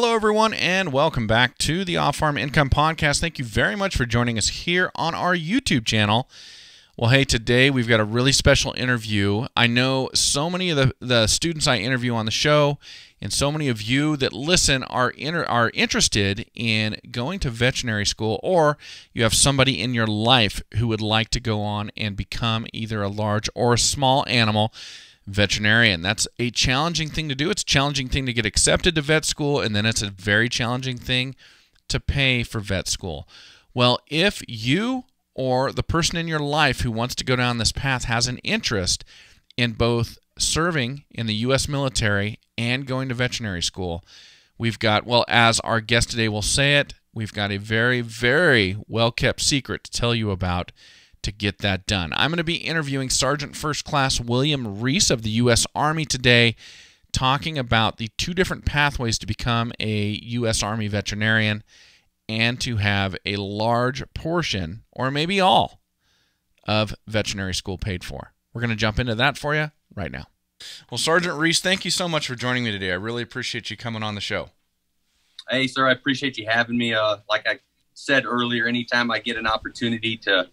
Hello, everyone, and welcome back to the Off Farm Income Podcast. Thank you very much for joining us here on our YouTube channel. Well, hey, today we've got a really special interview. I know so many of the, the students I interview on the show and so many of you that listen are inter- are interested in going to veterinary school or you have somebody in your life who would like to go on and become either a large or a small animal veterinarian. That's a challenging thing to do. It's a challenging thing to get accepted to vet school, and then it's a very challenging thing to pay for vet school. Well, if you or the person in your life who wants to go down this path has an interest in both serving in the U.S. military and going to veterinary school, we've got, well, as our guest today will say it, we've got a very, very well kept secret to tell you about to get that done. I'm going to be interviewing Sergeant First Class William Reese of the U.S. Army today, talking about the two different pathways to become a U.S. Army veterinarian and to have a large portion, or maybe all, of veterinary school paid for. We're going to jump into that for you right now. Well, Sergeant Reese, thank you so much for joining me today. I really appreciate you coming on the show. Hey, sir, I appreciate you having me. Uh, like I said earlier, anytime I get an opportunity to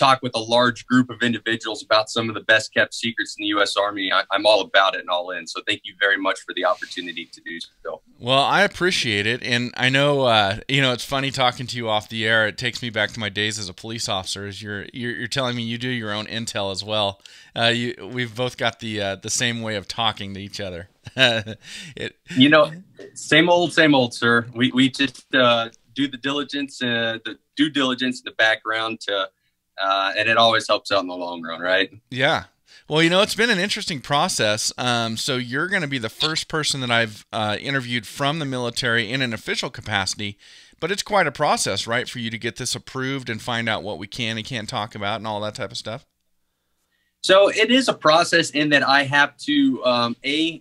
talk with a large group of individuals about some of the best kept secrets in the U.S. Army, I, am all about it and all in. So thank you very much for the opportunity to do so. Well, I appreciate it, and I know uh, you know it's funny talking to you off the air. It takes me back to my days as a police officer. As you're you're, you're telling me you do your own intel as well. Uh, you, we've both got the uh, the same way of talking to each other. it, you know, same old, same old, sir. We we just uh, do the diligence, uh, the due diligence in the background to uh, and it always helps out in the long run, right? Yeah. Well, you know, it's been an interesting process. Um, so you're going to be the first person that I've uh, interviewed from the military in an official capacity, but it's quite a process, right, for you to get this approved and find out what we can and can't talk about and all that type of stuff. So it is a process in that I have to um, a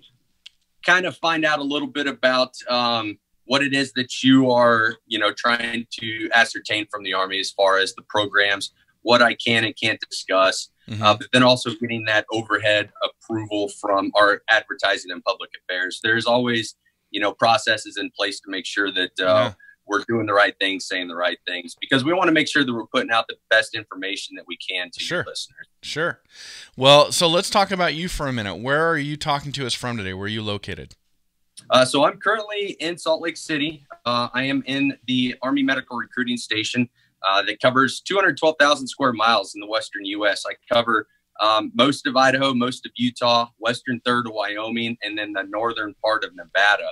kind of find out a little bit about um, what it is that you are, you know, trying to ascertain from the army as far as the programs, what I can and can't discuss. Mm-hmm. Uh, but then also getting that overhead approval from our advertising and public affairs. There's always, you know, processes in place to make sure that uh, yeah. we're doing the right things, saying the right things, because we want to make sure that we're putting out the best information that we can to sure. listeners. Sure. Well, so let's talk about you for a minute. Where are you talking to us from today? Where are you located? Uh, so I'm currently in Salt Lake City. Uh, I am in the Army Medical Recruiting Station uh, that covers 212,000 square miles in the western U.S. I cover um, most of Idaho, most of Utah, western third of Wyoming, and then the northern part of Nevada.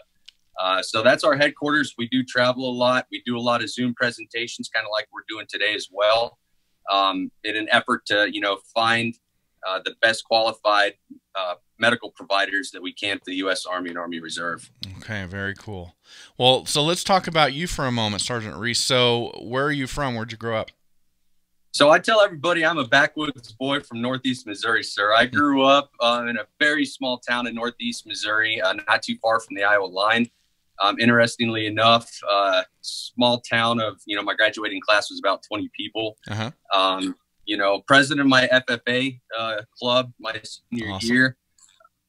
Uh, so that's our headquarters. We do travel a lot. We do a lot of Zoom presentations, kind of like we're doing today as well, um, in an effort to you know find uh, the best qualified uh, medical providers that we can for the U.S. Army and Army Reserve. Okay, very cool. Well, so let's talk about you for a moment, Sergeant Reese. So, where are you from? Where'd you grow up? So I tell everybody I'm a backwoods boy from Northeast Missouri, sir. I grew up uh, in a very small town in Northeast Missouri, uh, not too far from the Iowa line. Um, interestingly enough, uh, small town of you know my graduating class was about 20 people. Uh-huh. Um, you know, president of my FFA uh, club my senior awesome. year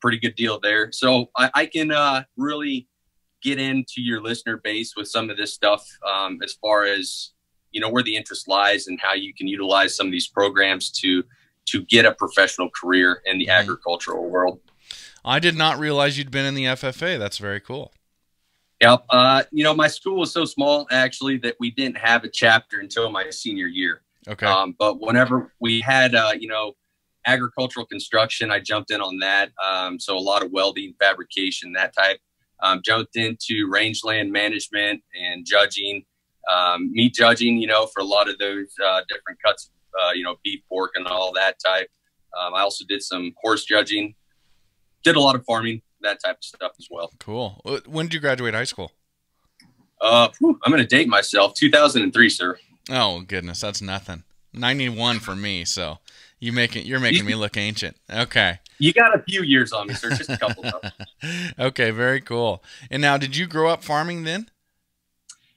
pretty good deal there. So I, I can uh, really get into your listener base with some of this stuff um, as far as you know where the interest lies and how you can utilize some of these programs to to get a professional career in the mm-hmm. agricultural world. I did not realize you'd been in the FFA. That's very cool. Yep. Uh, you know, my school was so small actually that we didn't have a chapter until my senior year. Okay. Um, but whenever we had, uh, you know, agricultural construction, I jumped in on that. Um, so a lot of welding, fabrication, that type. Um, jumped into rangeland management and judging, um, meat judging, you know, for a lot of those uh, different cuts, uh, you know, beef, pork, and all that type. Um, I also did some horse judging, did a lot of farming, that type of stuff as well. Cool. When did you graduate high school? Uh, whew, I'm going to date myself. 2003, sir. Oh goodness, that's nothing. 91 for me. So you making you're making me look ancient. Okay. You got a few years on me, sir. Just a couple. okay, very cool. And now, did you grow up farming then?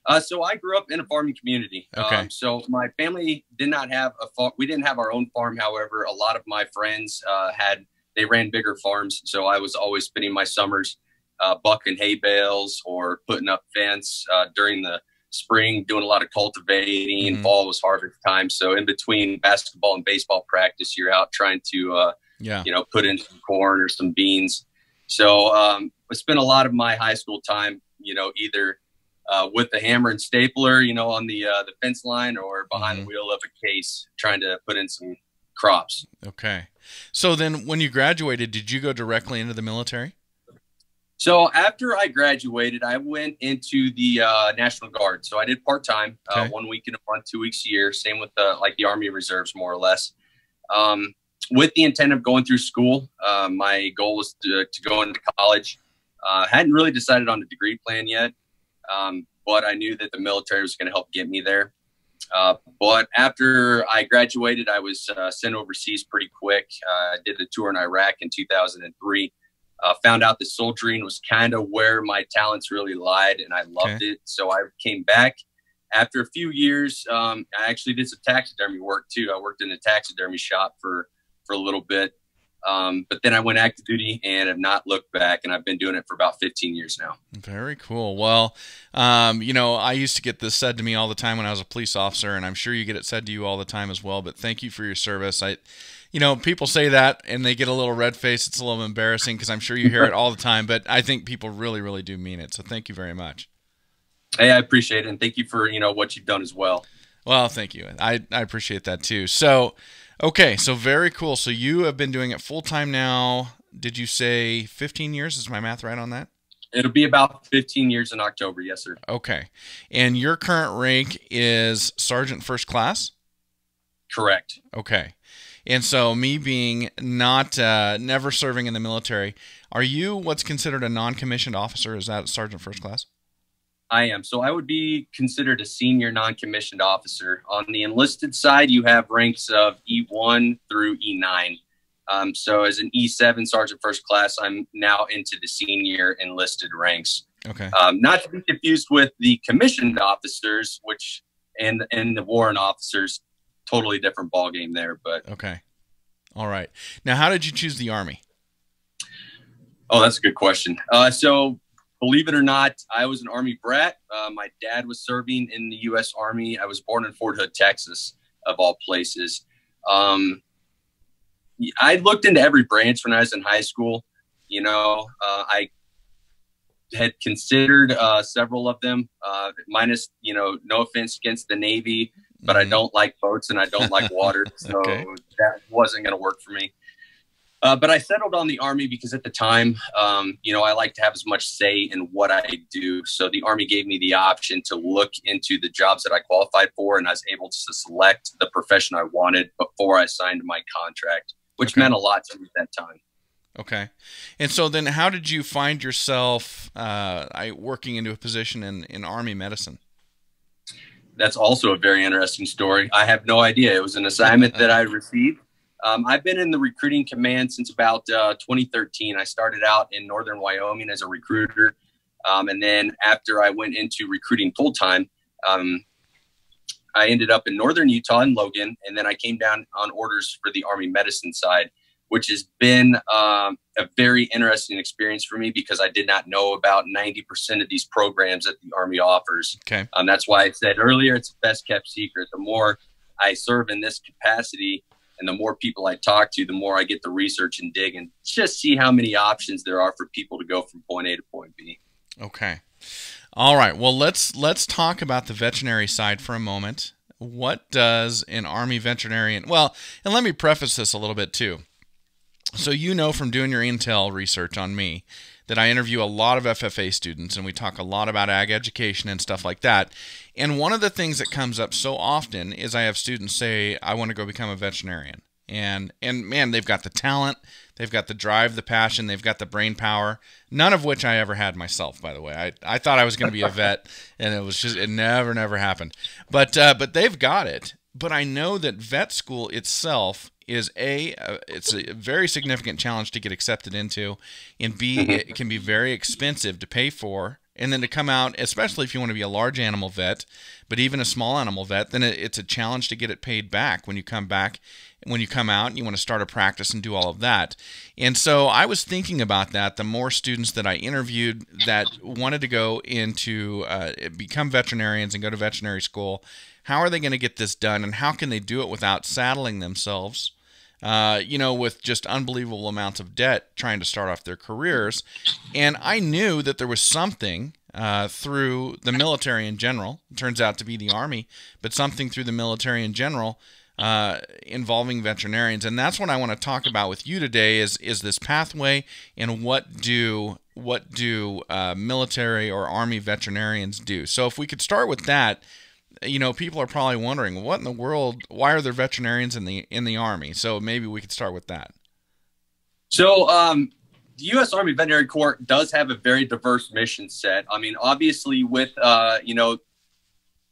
Uh, so I grew up in a farming community. Okay. Um, so my family did not have a farm. We didn't have our own farm. However, a lot of my friends uh, had. They ran bigger farms. So I was always spending my summers uh, bucking hay bales or putting up fence uh, during the spring, doing a lot of cultivating. Mhm. Fall was harvest time, so in between basketball and baseball practice, you're out trying to uh, Yeah. you know put in some corn or some beans. So um, I spent a lot of my high school time, you know, either uh, with the hammer and stapler, you know, on the uh, the fence line, or behind Mhm. the wheel of a case, trying to put in some crops. Okay. So then, when you graduated, did you go directly into the military? So after I graduated, I went into the uh, National Guard. So I did part time, uh, one week in a month, two weeks a year. Same with the like the Army Reserves, more or less. Um, with the intent of going through school, uh, my goal was to, to go into college. Uh, hadn't really decided on a degree plan yet, um, but I knew that the military was going to help get me there. Uh, but after I graduated, I was uh, sent overseas pretty quick. Uh, I did a tour in Iraq in 2003 uh, found out that soldiering was kind of where my talents really lied and I loved it. So I came back after a few years. Um, I actually did some taxidermy work too. I worked in a taxidermy shop for, for a little bit. Um, but then I went active duty and have not looked back. And I've been doing it for about 15 years now. Very cool. Well, um, you know, I used to get this said to me all the time when I was a police officer, and I'm sure you get it said to you all the time as well. But thank you for your service. I, you know, people say that and they get a little red face. It's a little embarrassing because I'm sure you hear it all the time. But I think people really, really do mean it. So thank you very much. Hey, I appreciate it. And thank you for, you know, what you've done as well. Well, thank you. I, I appreciate that too. So, okay, so very cool. So you have been doing it full time now. Did you say 15 years? Is my math right on that? It'll be about 15 years in October. Yes, sir. Okay. And your current rank is Sergeant First Class? Correct. Okay. And so, me being not uh, never serving in the military, are you what's considered a non-commissioned officer? Is that Sergeant First Class? I am. So I would be considered a senior non-commissioned officer. On the enlisted side, you have ranks of E1 through E9. Um, so as an E7 sergeant first class, I'm now into the senior enlisted ranks. Okay. Um, not to be confused with the commissioned officers, which and and the warrant officers, totally different ball game there. But Okay. All right. Now, how did you choose the Army? Oh, that's a good question. Uh, so, believe it or not, I was an Army brat. Uh, my dad was serving in the U.S. Army. I was born in Fort Hood, Texas, of all places. Um, I looked into every branch when I was in high school. You know, uh, I had considered uh, several of them, uh, minus, you know, no offense against the Navy, but I Mhm. don't like boats and I don't like water. So Okay. that wasn't going to work for me. Uh, but I settled on the Army because at the time, um, you know, I like to have as much say in what I do. So the Army gave me the option to look into the jobs that I qualified for, and I was able to select the profession I wanted before I signed my contract, which Okay. meant a lot to me at that time. Okay. And so then, how did you find yourself uh, I, working into a position in, in Army medicine? That's also a very interesting story. I have no idea. It was an assignment that I received. Um, I've been in the recruiting command since about uh, 2013. I started out in northern Wyoming as a recruiter. Um, and then after I went into recruiting full time, um, I ended up in northern Utah in Logan. And then I came down on orders for the Army medicine side, which has been um, a very interesting experience for me because I did not know about 90% of these programs that the Army offers. Okay. Um, that's why I said earlier it's a best kept secret. The more I serve in this capacity and the more people I talk to, the more I get to research and dig and just see how many options there are for people to go from point A to point B. Okay. All right. Well, let's let's talk about the veterinary side for a moment. What does an army veterinarian? Well, and let me preface this a little bit too. So you know from doing your intel research on me that I interview a lot of FFA students and we talk a lot about ag education and stuff like that. And one of the things that comes up so often is I have students say I want to go become a veterinarian. And and man, they've got the talent, they've got the drive, the passion, they've got the brain power, none of which I ever had myself, by the way. I, I thought I was going to be a vet and it was just it never never happened. But uh, but they've got it. But I know that vet school itself is a uh, it's a very significant challenge to get accepted into and b Mhm. it can be very expensive to pay for and then to come out, especially if you want to be a large animal vet, but even a small animal vet, then it's a challenge to get it paid back when you come back, when you come out and you want to start a practice and do all of that. And so I was thinking about that. The more students that I interviewed that wanted to go into uh, become veterinarians and go to veterinary school, how are they going to get this done, and how can they do it without saddling themselves? Uh, you know, with just unbelievable amounts of debt trying to start off their careers. And I knew that there was something uh, through the military in general, it turns out to be the Army, but something through the military in general. Uh, involving veterinarians, and that's what I want to talk about with you today. Is is this pathway, and what do what do uh, military or army veterinarians do? So, if we could start with that, you know, people are probably wondering what in the world. Why are there veterinarians in the in the army? So maybe we could start with that. So, um, the U.S. Army Veterinary Corps does have a very diverse mission set. I mean, obviously, with uh, you know,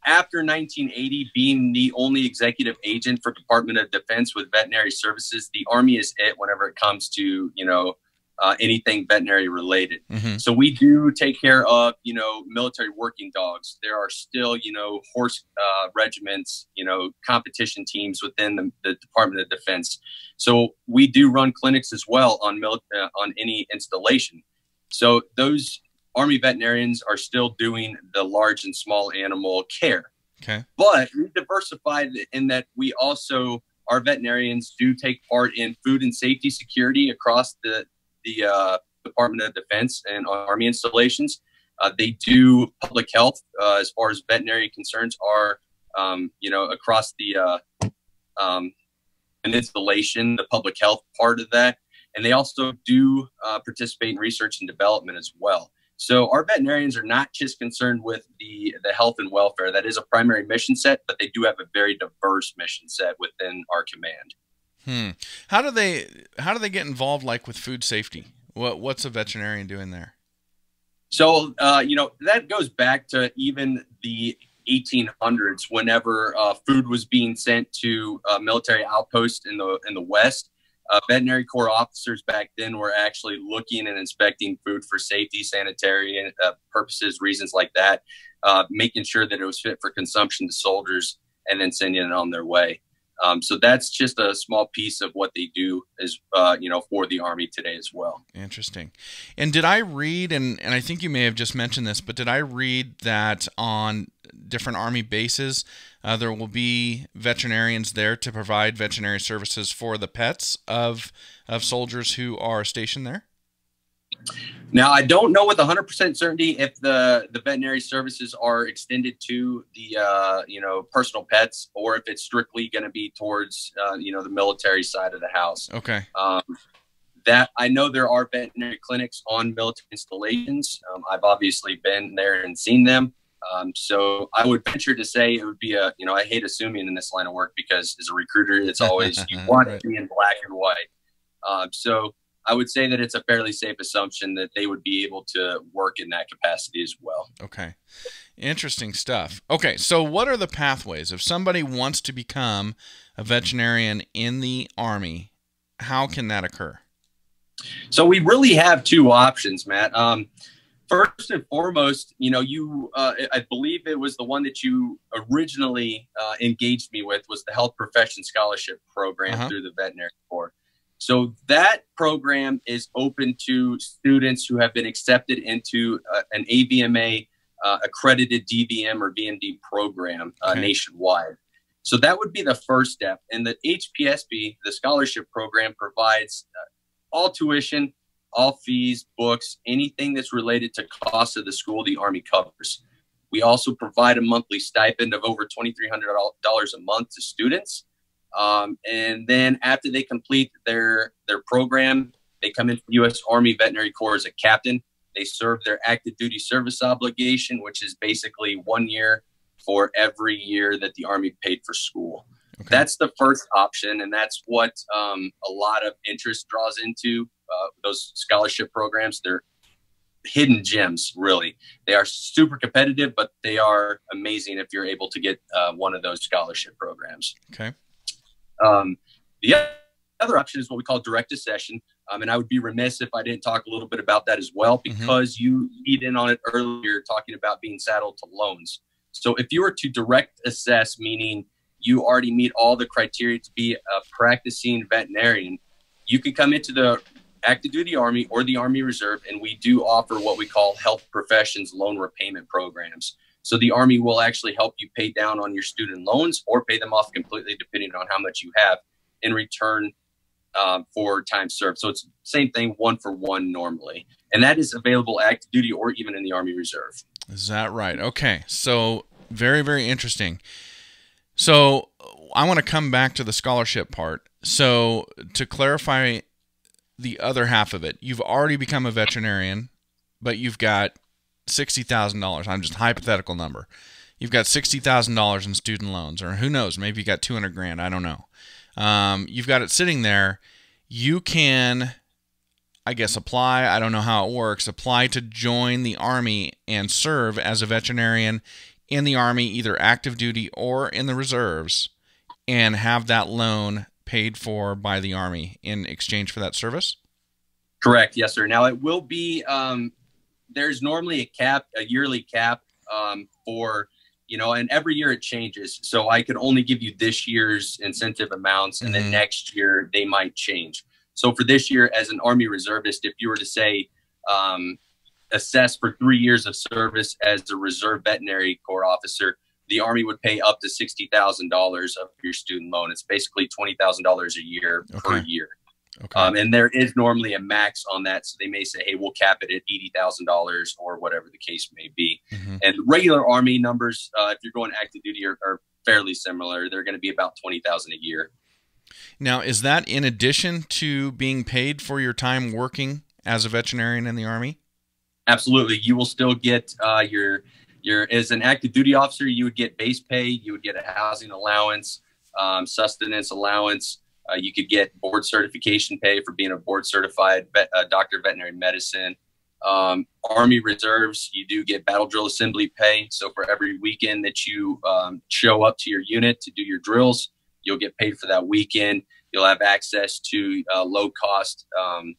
after 1980 being the only executive agent for Department of Defense with veterinary services, the Army is it whenever it comes to you know uh, anything veterinary related. Mm-hmm. So we do take care of, you know, military working dogs. There are still, you know, horse uh, regiments, you know, competition teams within the, the, Department of Defense. So we do run clinics as well on mil- uh, on any installation. So those Army veterinarians are still doing the large and small animal care. Okay. But we diversified in that we also our veterinarians do take part in food and safety security across the the uh, Department of Defense and Army installations. Uh, they do public health uh, as far as veterinary concerns are, um, you know, across the uh, um, an installation, the public health part of that. And they also do uh, participate in research and development as well. So our veterinarians are not just concerned with the, the health and welfare. That is a primary mission set, but they do have a very diverse mission set within our command. Hmm. How do they how do they get involved like with food safety? What what's a veterinarian doing there? So uh, you know that goes back to even the 1800s, whenever uh, food was being sent to uh, military outposts in the in the West. Uh, veterinary corps officers back then were actually looking and inspecting food for safety, sanitary uh, purposes, reasons like that, making sure that it was fit for consumption to soldiers, and then sending it on their way. Um, so that's just a small piece of what they do is, uh, you know, for the Army today as well. Interesting. And did I read, and, and I think you may have just mentioned this, but did I read that on different Army bases, uh, there will be veterinarians there to provide veterinary services for the pets of, of soldiers who are stationed there? Now, I don't know with 100% certainty if the, the veterinary services are extended to the, uh, you know, personal pets or if it's strictly going to be towards, uh, you know, the military side of the house. Okay. Um, that I know there are veterinary clinics on military installations. Um, I've obviously been there and seen them. Um, so I would venture to say it would be a, you know, I hate assuming in this line of work because as a recruiter, it's always you want right. to be in black and white. Um, so I would say that it's a fairly safe assumption that they would be able to work in that capacity as well. Okay. Interesting stuff. Okay, so what are the pathways? If somebody wants to become a veterinarian in the Army, how can that occur? So we really have two options, Matt. Um, first and foremost, you know, you, uh, I believe it was the one that you originally uh, engaged me with was the Health Profession Scholarship Program uh-huh. through the Veterinary Corps. So that program is open to students who have been accepted into uh, an AVMA uh, accredited DVM or VMD program uh, okay. nationwide. So that would be the first step. And the HPSP, the scholarship program, provides uh, all tuition, all fees, books, anything that's related to cost of the school, the Army covers. We also provide a monthly stipend of over $2,300 a month to students. Um, and then after they complete their their program, they come into the U.S. Army Veterinary Corps as a captain. They serve their active duty service obligation, which is basically one year for every year that the Army paid for school. Okay. That's the first option, and that's what um, a lot of interest draws into uh, those scholarship programs. They're hidden gems, really. They are super competitive, but they are amazing if you're able to get uh, one of those scholarship programs. Okay. Um, the other option is what we call direct accession. Um, and I would be remiss if I didn't talk a little bit about that as well, Mhm. because you lead in on it earlier, talking about being saddled to loans. So if you were to direct assess, meaning you already meet all the criteria to be a practicing veterinarian, you can come into the active duty Army or the Army Reserve, and we do offer what we call health professions loan repayment programs. So the Army will actually help you pay down on your student loans or pay them off completely, depending on how much you have in return um, for time served. So it's same thing, one for one normally, and that is available active duty or even in the Army Reserve. Is that right? Okay. So very, very interesting. So I want to come back to the scholarship part. So to clarify the other half of it, you've already become a veterinarian, but you've got sixty thousand dollars. I'm just hypothetical number. You've got sixty thousand dollars in student loans, or who knows? Maybe you got two hundred grand. I don't know. Um, you've got it sitting there. You can I guess apply. I don't know how it works. Apply to join the Army and serve as a veterinarian in the Army, either active duty or in the reserves, and have that loan paid for by the Army in exchange for that service? Correct. Yes, sir. Now it will be. Um, there's normally a cap, a yearly cap um, for you know, and every year it changes. So I could only give you this year's incentive amounts, and Mhm. then next year they might change. So for this year, as an Army reservist, if you were to say um, assess for three years of service as a reserve veterinary corps officer, the Army would pay up to sixty thousand dollars of your student loan. It's basically twenty thousand dollars a year per year. Okay. Um, and there is normally a max on that. So they may say, hey, we'll cap it at $80,000 or whatever the case may be. Mhm. And regular Army numbers, uh, if you're going active duty, are, are fairly similar. They're going to be about 20000 a year. Now, is that in addition to being paid for your time working as a veterinarian in the Army? Absolutely. You will still get uh, your, your, as an active duty officer, you would get base pay, you would get a housing allowance, um, sustenance allowance. Uh, you could get board certification pay for being a board certified vet, uh, doctor of veterinary medicine. Um, Army reserves, you do get battle drill assembly pay. So for every weekend that you um, show up to your unit to do your drills, you'll get paid for that weekend. You'll have access to uh, low cost, um,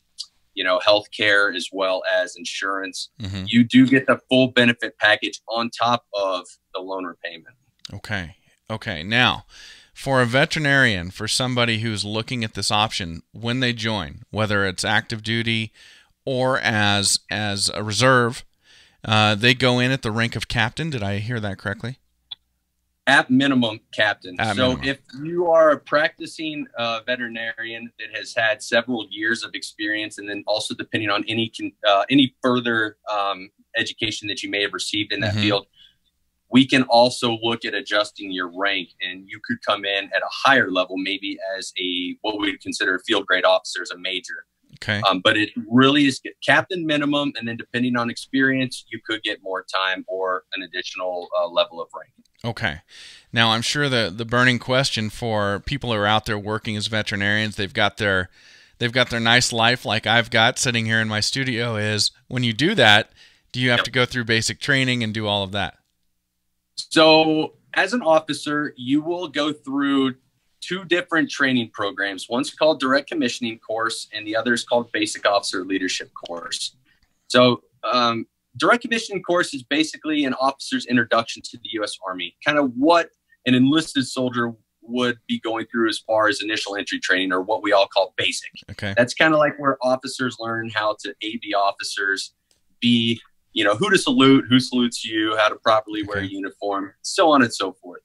you know, health care as well as insurance. hmm You do get the full benefit package on top of the loan repayment. Okay. Okay. Now, for a veterinarian, for somebody who's looking at this option when they join, whether it's active duty or as as a reserve, uh, they go in at the rank of captain. Did I hear that correctly? At minimum, captain. At so minimum. if you are a practicing uh, veterinarian that has had several years of experience, and then also depending on any uh, any further um, education that you may have received in that Mhm. field, we can also look at adjusting your rank, and you could come in at a higher level, maybe as a what we would consider a field grade officer, as a major. Okay. Um, but it really is captain minimum, and then depending on experience, you could get more time or an additional uh, level of rank. Okay. Now I'm sure the the burning question for people who are out there working as veterinarians, they've got their they've got their nice life like I've got sitting here in my studio is when you do that, do you have Yep. to go through basic training and do all of that? So, as an officer, you will go through two different training programs. One's called Direct Commissioning Course, and the other is called Basic Officer Leadership Course. So, um, Direct Commissioning Course is basically an officer's introduction to the U.S. Army, kind of what an enlisted soldier would be going through as far as initial entry training, or what we all call basic. Okay. That's kind of like where officers learn how to A, be officers, be you know who to salute, who salutes you, how to properly wear a uniform, so on and so forth.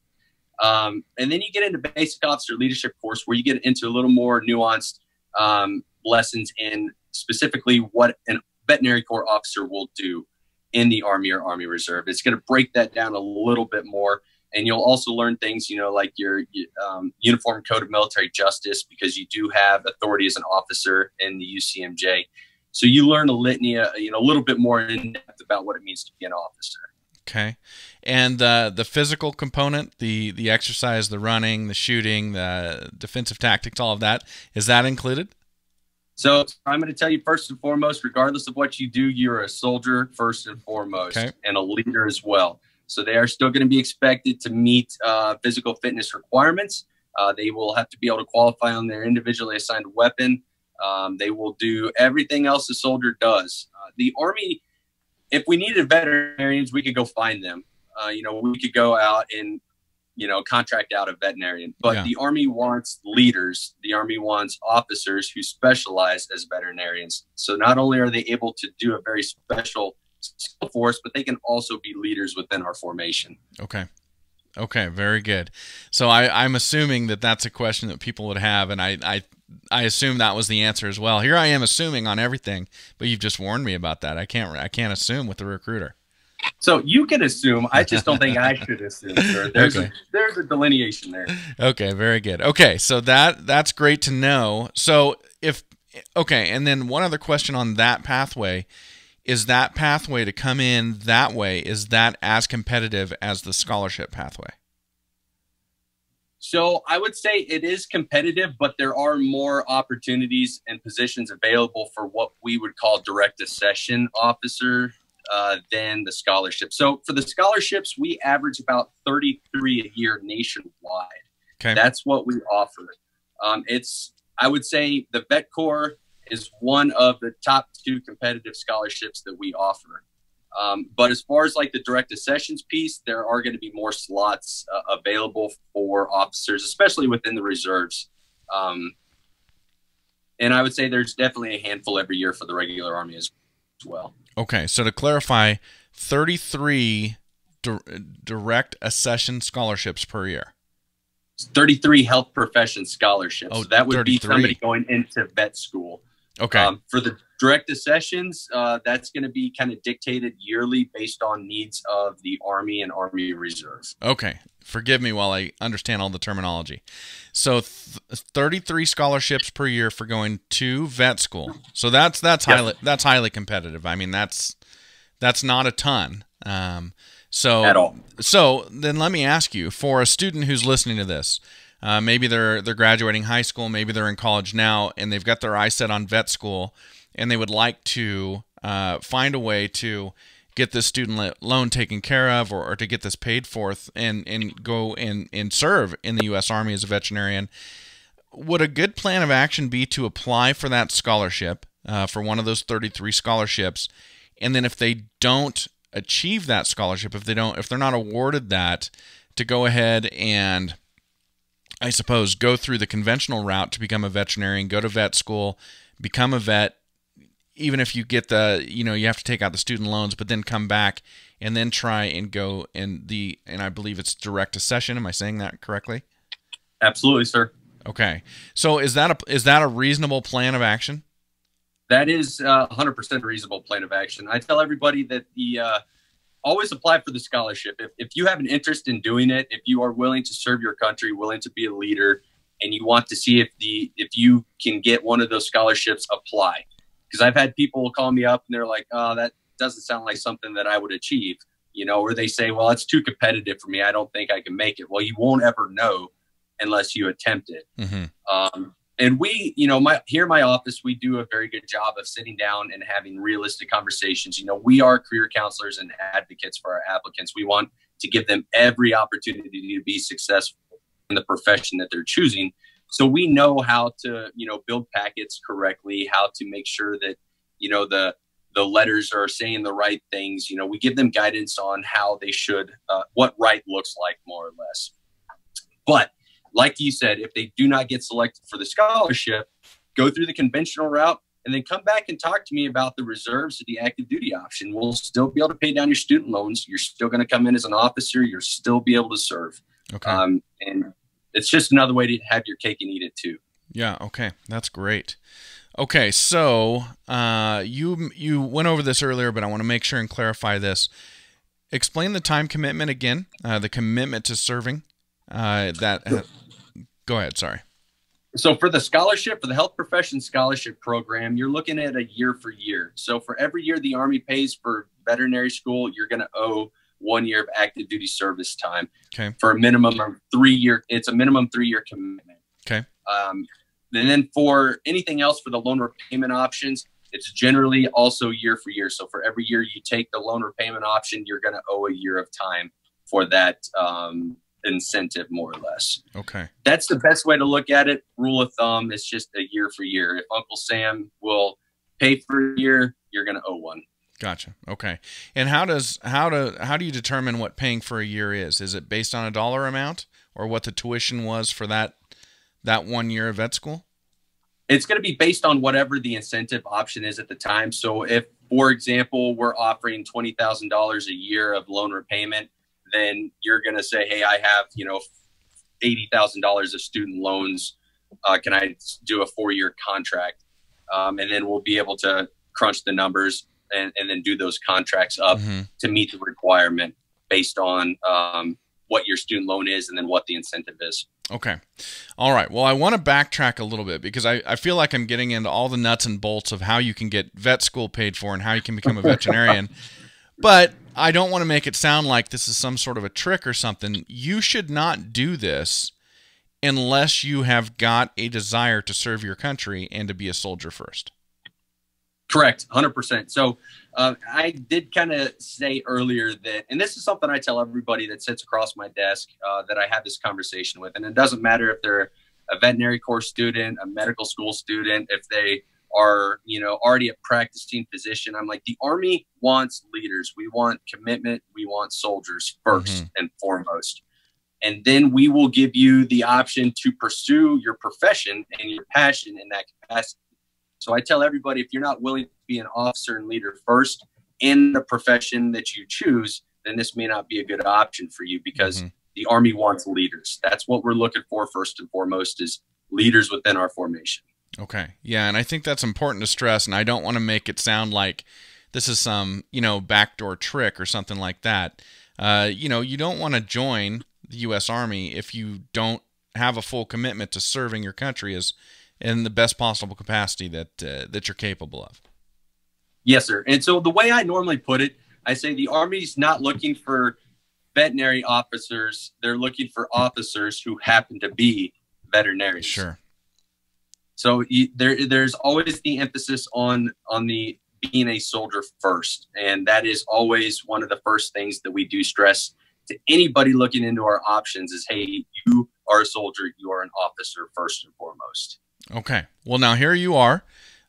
Um, and then you get into basic officer leadership course where you get into a little more nuanced um, lessons in specifically what a veterinary corps officer will do in the Army or Army Reserve. It's going to break that down a little bit more. And you'll also learn things, you know, like your um, Uniform Code of Military Justice, because you do have authority as an officer in the UCMJ. So you learn a litany, uh, you know, a little bit more in depth about what it means to be an officer. Okay. And uh, the physical component, the the exercise, the running, the shooting, the defensive tactics, all of that, is that included? So I'm going to tell you first and foremost, regardless of what you do, you're a soldier first and foremost, Okay. and a leader as well. So they are still going to be expected to meet uh, physical fitness requirements. Uh, they will have to be able to qualify on their individually assigned weapon. Um, they will do everything else a soldier does. Uh, the Army, if we needed veterinarians, we could go find them. Uh, you know, we could go out and, you know, contract out a veterinarian. But Yeah. the Army wants leaders. The Army wants officers who specialize as veterinarians. So not only are they able to do a very special skill force, but they can also be leaders within our formation. Okay. Okay, very good. So I, I'm assuming that that's a question that people would have, and I, I, I assume that was the answer as well. Here I am assuming on everything, but you've just warned me about that. I can't, I can't assume with the recruiter. So you can assume. I just don't think I should assume, sir. There's Okay. a, there's a delineation there. Okay, very good. Okay, so that that's great to know. So if okay, and then one other question on that pathway is that pathway to come in that way is that as competitive as the scholarship pathway? So I would say it is competitive, but there are more opportunities and positions available for what we would call direct accession officer uh, than the scholarship. So for the scholarships, we average about 33 a year nationwide. Okay. That's what we offer. Um, it's I would say the Vet Corps is one of the top two competitive scholarships that we offer. Um, but as far as like the direct accessions piece, there are going to be more slots uh, available for officers, especially within the reserves. Um, and I would say there's definitely a handful every year for the regular army as well. Okay, so to clarify, 33 dir- direct accession scholarships per year. 33 health profession scholarships. Oh, so that would 33. be somebody going into vet school. Okay. Um, for the direct accessions, uh, that's going to be kind of dictated yearly based on needs of the Army and Army Reserve. Okay. Forgive me while I understand all the terminology. So, th- 33 scholarships per year for going to vet school. So that's that's Yep. highly that's highly competitive. I mean, that's that's not a ton. Um, so At all. So then let me ask you, for a student who's listening to this, uh, maybe they're they're graduating high school, maybe they're in college now, and they've got their eyes set on vet school, and they would like to uh, find a way to get this student loan taken care of, or, or to get this paid forth, and and go and and serve in the U.S. Army as a veterinarian. Would a good plan of action be to apply for that scholarship uh, for one of those 33 scholarships, and then if they don't achieve that scholarship, if they don't, if they're not awarded that, to go ahead and I suppose go through the conventional route to become a veterinarian, go to vet school, become a vet. Even if you get the, you know, you have to take out the student loans, but then come back and then try and go in the, and I believe it's direct accession. Am I saying that correctly? Absolutely, sir. Okay. So is that a is that a reasonable plan of action? That is uh, 100% reasonable plan of action. I tell everybody that the uh, always apply for the scholarship. If, if you have an interest in doing it, if you are willing to serve your country, willing to be a leader, and you want to see if the if you can get one of those scholarships, apply. Because I've had people call me up and they're like, "Oh, that doesn't sound like something that I would achieve," you know, or they say, "Well, it's too competitive for me. I don't think I can make it." Well, you won't ever know unless you attempt it. Mm-hmm. Um, and we, you know, my here in my office, we do a very good job of sitting down and having realistic conversations. You know, we are career counselors and advocates for our applicants. We want to give them every opportunity to be successful in the profession that they're choosing. So we know how to, you know, build packets correctly, how to make sure that, you know, the the letters are saying the right things. You know, we give them guidance on how they should, uh, what right looks like, more or less. But like you said, if they do not get selected for the scholarship, go through the conventional route and then come back and talk to me about the reserves or the active duty option. We'll still be able to pay down your student loans. You're still going to come in as an officer. You'll still be able to serve. Okay. Um, and it's just another way to have your cake and eat it too. Yeah. Okay. That's great. Okay. So uh, you you went over this earlier, but I want to make sure and clarify this. Explain the time commitment again. Uh, the commitment to serving. Uh, that. Go ahead. Sorry. So for the scholarship, for the health profession scholarship program, you're looking at a year for year. So for every year the Army pays for veterinary school, you're going to owe one year of active duty service time Okay. for a minimum of three year. It's a minimum three year commitment. Okay. Um, and then for anything else for the loan repayment options, it's generally also year for year. So for every year you take the loan repayment option, you're going to owe a year of time for that um, incentive, more or less. Okay. That's the best way to look at it. Rule of thumb is just a year for year. If Uncle Sam will pay for a year, you're going to owe one. Gotcha. Okay. And how does how to how do you determine what paying for a year is? Is it based on a dollar amount or what the tuition was for that that one year of vet school? It's going to be based on whatever the incentive option is at the time. So if for example, we're offering $20,000 a year of loan repayment, then you're going to say, "Hey, I have, you know, $80,000 of student loans. Uh, can I do a 4-year contract?" Um, and then we'll be able to crunch the numbers and, and then do those contracts up mm-hmm. to meet the requirement based on um, what your student loan is and then what the incentive is. Okay. All right. Well, I want to backtrack a little bit because I, I feel like I'm getting into all the nuts and bolts of how you can get vet school paid for and how you can become a veterinarian. but I don't want to make it sound like this is some sort of a trick or something. You should not do this unless you have got a desire to serve your country and to be a soldier first. Correct, 100%. So uh, I did kind of say earlier that, and this is something I tell everybody that sits across my desk uh, that I have this conversation with. And it doesn't matter if they're a veterinary course student, a medical school student, if they are, you know, already a practicing physician. I'm like, the Army wants leaders. We want commitment. We want soldiers 1st mm-hmm. and foremost. And then we will give you the option to pursue your profession and your passion in that capacity. So I tell everybody if you're not willing to be an officer and leader first in the profession that you choose, then this may not be a good option for you because mm-hmm. the Army wants leaders. That's what we're looking for first and foremost is leaders within our formation. Okay. Yeah, and I think that's important to stress and I don't want to make it sound like this is some, you know, backdoor trick or something like that. Uh, you know, you don't want to join the US Army if you don't have a full commitment to serving your country as in the best possible capacity that uh, that you're capable of. Yes, sir. And so the way I normally put it, I say the Army's not looking for veterinary officers; they're looking for officers who happen to be veterinarians. Sure. So you, there, there's always the emphasis on on the being a soldier first, and that is always one of the first things that we do stress to anybody looking into our options is, hey, you are a soldier, you are an officer first and foremost. Okay. Well, now here you are.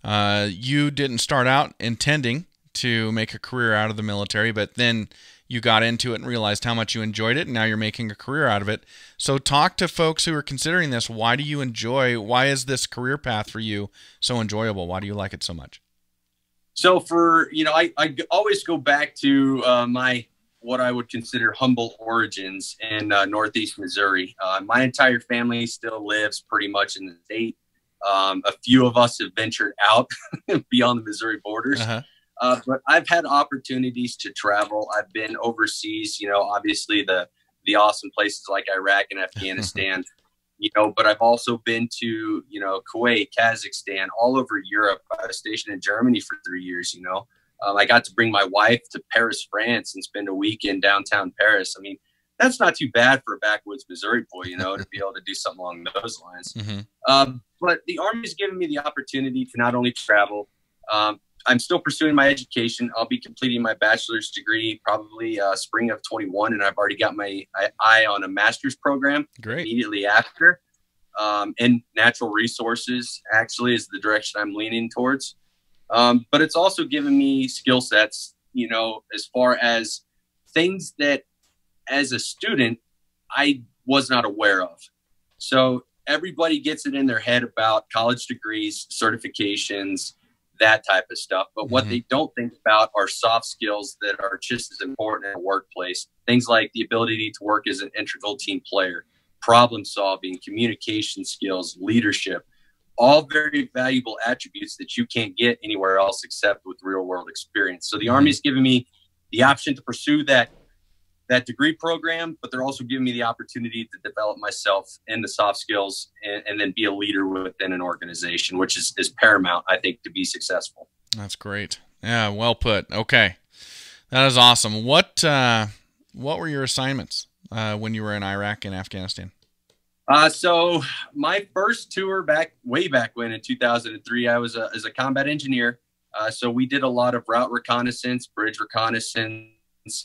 Uh, you didn't start out intending to make a career out of the military, but then you got into it and realized how much you enjoyed it, and now you're making a career out of it. So, talk to folks who are considering this. Why do you enjoy? Why is this career path for you so enjoyable? Why do you like it so much? So, for you know, I, I always go back to uh, my what I would consider humble origins in uh, Northeast Missouri. Uh, my entire family still lives pretty much in the state. Um, a few of us have ventured out beyond the Missouri borders. Uh-huh. Uh, but I've had opportunities to travel. I've been overseas, you know, obviously the the awesome places like Iraq and Afghanistan, you know, but I've also been to, you know, Kuwait, Kazakhstan, all over Europe. I was stationed in Germany for three years, you know. Um, I got to bring my wife to Paris, France, and spend a week in downtown Paris. I mean, that's not too bad for a backwoods Missouri boy, you know, to be able to do something along those lines. Mm-hmm. Um, but the Army's given me the opportunity to not only travel, um, I'm still pursuing my education. I'll be completing my bachelor's degree probably uh, spring of 21, and I've already got my eye on a master's program Great. immediately after. Um, and natural resources actually is the direction I'm leaning towards. Um, but it's also given me skill sets, you know, as far as things that as a student, I was not aware of. So everybody gets it in their head about college degrees, certifications, that type of stuff. But mm-hmm. what they don't think about are soft skills that are just as important in a workplace. Things like the ability to work as an integral team player, problem solving, communication skills, leadership, all very valuable attributes that you can't get anywhere else except with real world experience. So the mm-hmm. Army's given me the option to pursue that that degree program, but they're also giving me the opportunity to develop myself in the soft skills and, and, then be a leader within an organization, which is, is paramount, I think, to be successful. That's great. Yeah, well put. Okay, that is awesome. What uh, what were your assignments uh, when you were in Iraq and Afghanistan? Uh, so my first tour back way back when in 2003, I was a, as a combat engineer. Uh, so we did a lot of route reconnaissance, bridge reconnaissance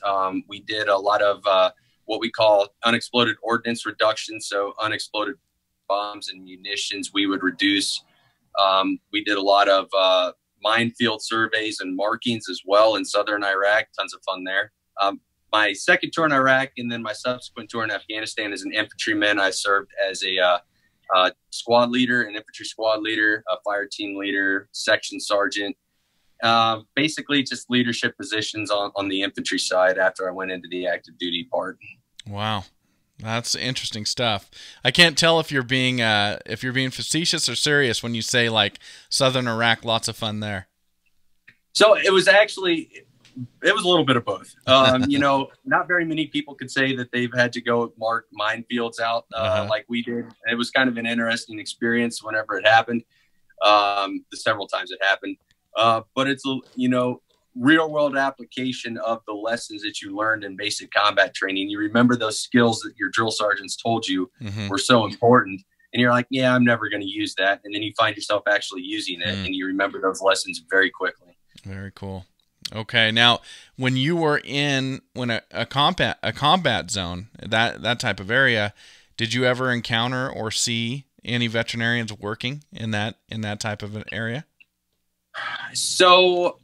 um, we did a lot of uh, what we call unexploded ordnance reduction. So unexploded bombs and munitions we would reduce. Um, we did a lot of uh, minefield surveys and markings as well in southern Iraq. Tons of fun there. Um, my second tour in Iraq and then my subsequent tour in Afghanistan as an infantryman, I served as a uh, uh, squad leader, an infantry squad leader, a fire team leader, section sergeant, uh, basically just leadership positions on, on the infantry side after I went into the active duty part. Wow. That's interesting stuff. I can't tell if you're being uh, if you're being facetious or serious when you say like Southern Iraq, lots of fun there. So it was actually it was a little bit of both. Um, you know, not very many people could say that they've had to go mark minefields out uh, uh-huh. like we did. It was kind of an interesting experience whenever it happened. Um, the several times it happened, uh, but it's a you know real world application of the lessons that you learned in basic combat training. You remember those skills that your drill sergeants told you mm-hmm. were so important. And you're like, yeah, I'm never going to use that. And then you find yourself actually using it mm. and you remember those lessons very quickly. Very cool. Okay, now when you were in when a, a combat a combat zone that that type of area, did you ever encounter or see any veterinarians working in that in that type of an area? So,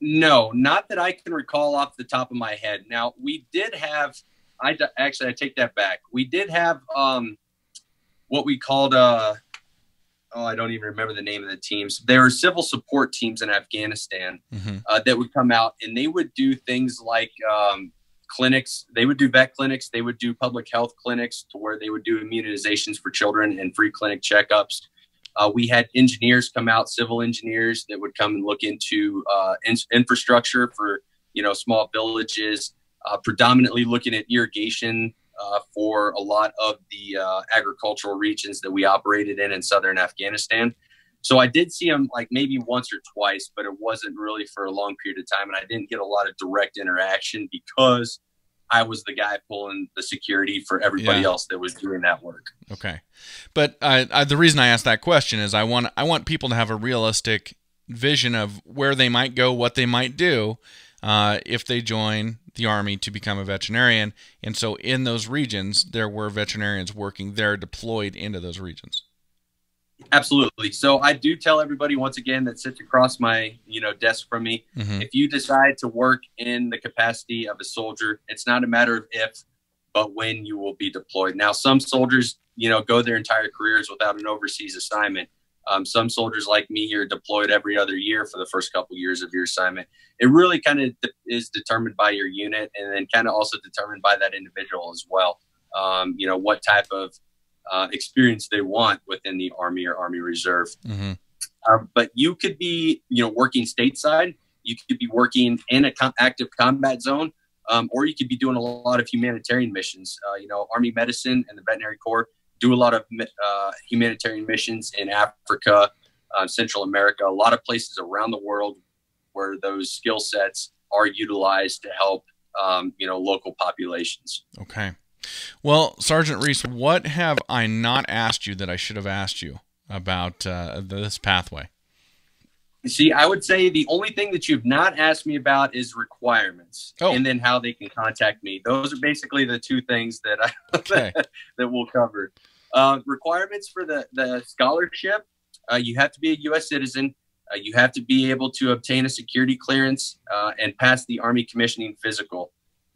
no, not that I can recall off the top of my head. Now we did have. I actually I take that back. We did have um, what we called uh oh, I don't even remember the name of the teams. There were civil support teams in Afghanistan mm-hmm. uh, that would come out and they would do things like um, clinics. They would do vet clinics. They would do public health clinics to where they would do immunizations for children and free clinic checkups. Uh, we had engineers come out, civil engineers that would come and look into uh, in- infrastructure for you know small villages, uh, predominantly looking at irrigation uh, for a lot of the uh, agricultural regions that we operated in in southern Afghanistan. So I did see him like maybe once or twice, but it wasn't really for a long period of time, and I didn't get a lot of direct interaction because I was the guy pulling the security for everybody yeah. else that was doing that work. Okay, but I, I, the reason I asked that question is I want I want people to have a realistic vision of where they might go, what they might do uh, if they join the army to become a veterinarian. And so in those regions, there were veterinarians working there deployed into those regions. Absolutely. So I do tell everybody once again that sits across my, you know, desk from me, mm-hmm. if you decide to work in the capacity of a soldier, it's not a matter of if, but when you will be deployed. Now, some soldiers, you know, go their entire careers without an overseas assignment. Um, some soldiers like me are deployed every other year for the first couple years of your assignment. It really kind of de- is determined by your unit and then kind of also determined by that individual as well. Um, you know, what type of uh, experience they want within the Army or Army Reserve. Mm-hmm. Uh, but you could be, you know, working stateside. You could be working in a com- active combat zone, um, or you could be doing a lot of humanitarian missions. Uh, you know, Army Medicine and the Veterinary Corps do a lot of uh, humanitarian missions in Africa, uh, Central America, a lot of places around the world where those skill sets are utilized to help um, you know local populations. Okay. Well, Sergeant Reese, what have I not asked you that I should have asked you about uh, this pathway? See, I would say the only thing that you've not asked me about is requirements, oh. and then how they can contact me. Those are basically the two things that I okay. that we'll cover. Uh, requirements for the the scholarship: uh, you have to be a U.S. citizen. Uh, you have to be able to obtain a security clearance uh, and pass the Army commissioning physical.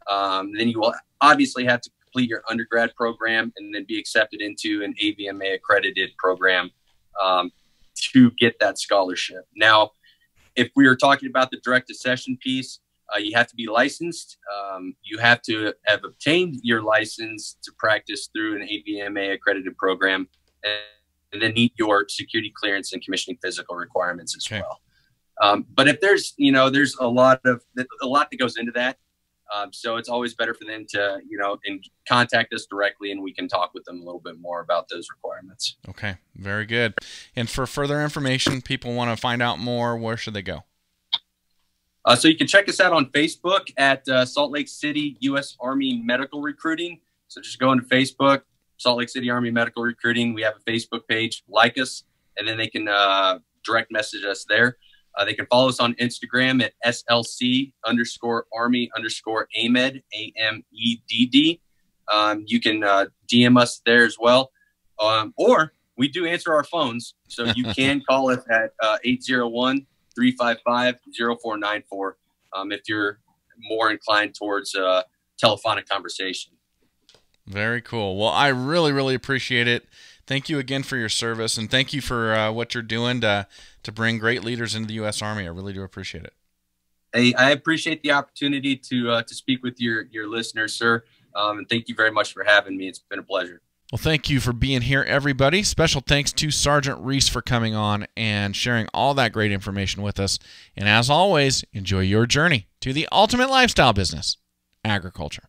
Um, then you will obviously have to complete your undergrad program and then be accepted into an AVMA accredited program. Um, to get that scholarship. Now, if we are talking about the direct accession piece, uh, you have to be licensed. Um, you have to have obtained your license to practice through an AVMA accredited program, and, and then meet your security clearance and commissioning physical requirements as okay. well. Um, but if there's, you know, there's a lot of a lot that goes into that. Um, so it's always better for them to, you know, and contact us directly, and we can talk with them a little bit more about those requirements. Okay, very good. And for further information, people want to find out more. Where should they go? Uh, so you can check us out on Facebook at uh, Salt Lake City U.S. Army Medical Recruiting. So just go into Facebook, Salt Lake City Army Medical Recruiting. We have a Facebook page. Like us, and then they can uh, direct message us there. Uh, they can follow us on Instagram at SLC underscore Army underscore AMEDD, A M E D D. um, you can uh, DM us there as well. Um, or we do answer our phones. So you can call us at uh, 801 355 0494 um, if you're more inclined towards uh, telephonic conversation. Very cool. Well, I really, really appreciate it. Thank you again for your service, and thank you for uh, what you're doing to to bring great leaders into the U.S. Army. I really do appreciate it. Hey, I appreciate the opportunity to uh, to speak with your your listeners, sir. Um, and thank you very much for having me. It's been a pleasure. Well, thank you for being here, everybody. Special thanks to Sergeant Reese for coming on and sharing all that great information with us. And as always, enjoy your journey to the ultimate lifestyle business, agriculture.